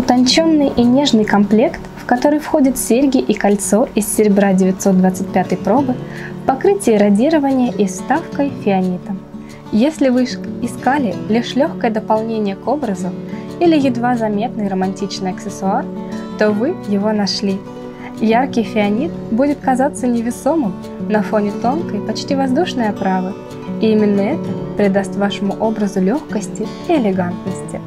Утонченный и нежный комплект, в который входят серьги и кольцо из серебра 925 пробы, покрытие радирования и вставкой фианитом. Если вы искали лишь легкое дополнение к образу или едва заметный романтичный аксессуар, то вы его нашли. Яркий фианит будет казаться невесомым на фоне тонкой, почти воздушной оправы, и именно это придаст вашему образу легкости и элегантности.